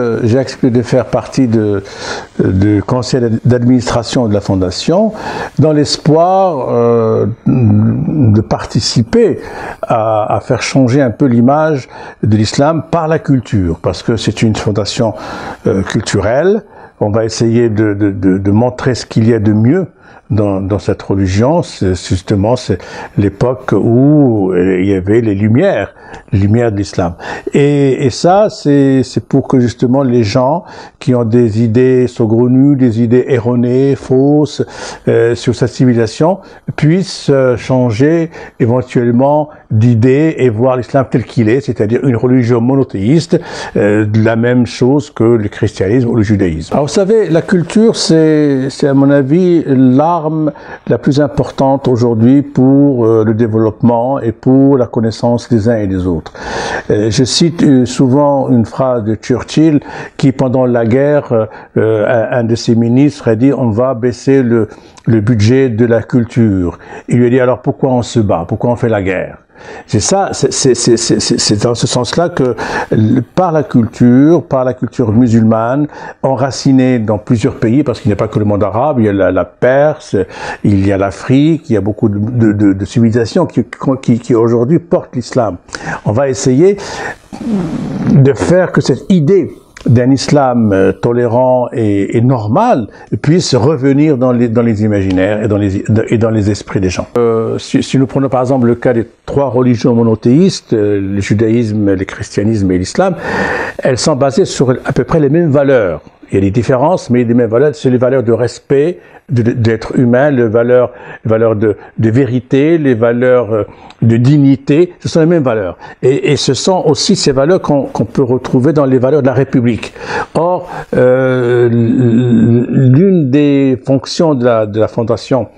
Euh, j'ai accepté de faire partie du conseil d'administration de la fondation dans l'espoir euh, de participer à, faire changer un peu l'image de l'islam par la culture, parce que c'est une fondation euh, culturelle. On va essayer de montrer ce qu'il y a de mieux dans, dans cette religion, c'est justement c'est l'époque où il y avait les lumières, les lumières de l'islam. Et, et ça, c'est pour que justement les gens qui ont des idées saugrenues, des idées erronées, fausses euh, sur sa civilisation, puissent euh, changer éventuellement d'idée et voir l'islam tel qu'il est, c'est-à-dire une religion monothéiste, euh, la même chose que le christianisme ou le judaïsme. Savez, la culture, c'est à mon avis l'art la plus importante aujourd'hui pour euh, le développement et pour la connaissance des uns et des autres. Euh, je cite euh, souvent une phrase de Churchill qui, pendant la guerre, un de ses ministres a dit on va baisser le, le budget de la culture. Il lui a dit alors pourquoi on se bat, pourquoi on fait la guerre? C'est ça, c'est dans ce sens-là que par la culture, par la culture musulmane, enracinée dans plusieurs pays, parce qu'il n'y a pas que le monde arabe, il y a la, Perse, il y a l'Afrique, il y a beaucoup de, de, de, civilisations qui, qui, qui aujourd'hui portent l'islam. On va essayer de faire que cette idée d'un islam euh, tolérant et, normal puisse revenir dans les, dans les imaginaires et dans les, et dans les esprits des gens. Euh, si, si, nous prenons par exemple le cas des trois religions monothéistes, euh, le judaïsme, le christianisme et l'islam, elles sont basées sur à peu près les mêmes valeurs. Il y a des différences, mais des mêmes valeurs. C'est les valeurs de respect d'être humain, les valeurs, les valeurs de, vérité, les valeurs euh, de dignité. Ce sont les mêmes valeurs. Et, ce sont aussi ces valeurs qu'on peut retrouver dans les valeurs de la République. Or, euh, l'une des fonctions de la, de la Fondation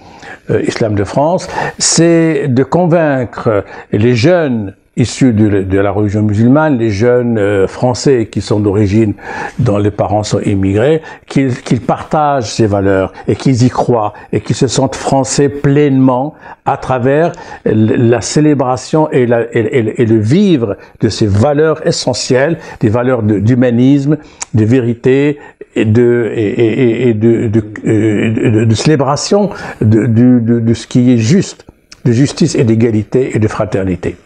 euh, Islam de France, c'est de convaincre les jeunes issus de, la religion musulmane, les jeunes euh, français qui sont d'origine, dont les parents sont immigrés, qu'ils partagent ces valeurs et qu'ils y croient et qu'ils se sentent français pleinement à travers la célébration et, le vivre de ces valeurs essentielles, des valeurs d'humanisme, de, vérité et de, célébration de ce qui est juste, de justice et d'égalité et de fraternité.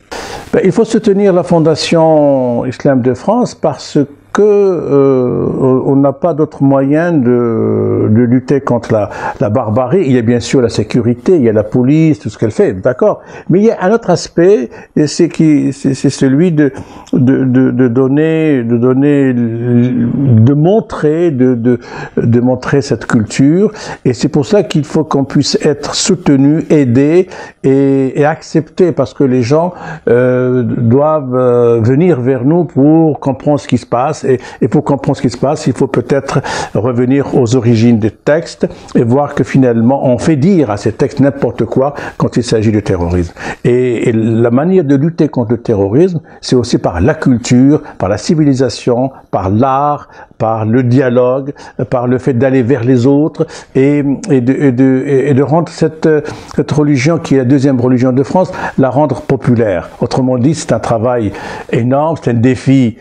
Ben, il faut soutenir la Fondation Islam de France parce euh, on n'a pas d'autre moyen de, de, lutter contre la, la, barbarie. Il y a bien sûr la sécurité, il y a la police, tout ce qu'elle fait, d'accord. Mais il y a un autre aspect, c'est qui, c'est celui de, de, de, donner, de donner, de montrer, de, de, de montrer cette culture. Et c'est pour ça qu'il faut qu'on puisse être soutenu, aidé et, et accepté, parce que les gens euh, doivent euh, venir vers nous pour comprendre ce qui se passe et, pour comprendre ce qui se passe, il faut peut-être revenir aux origines des textes et voir que finalement, on fait dire à ces textes n'importe quoi quand il s'agit de terrorisme. Et, la manière de lutter contre le terrorisme, c'est aussi par la culture, par la civilisation, par l'art, par le dialogue, par le fait d'aller vers les autres et, et, de, et, de, et, de, rendre cette, cette religion, qui est la deuxième religion de France, la rendre populaire. Autrement dit, c'est un travail énorme, c'est un défi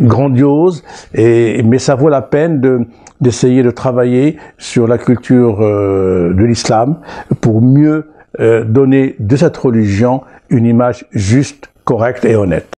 grandiose, et, mais ça vaut la peine de d'essayer de travailler sur la culture euh, de l'islam pour mieux euh, donner de cette religion une image juste, correcte et honnête.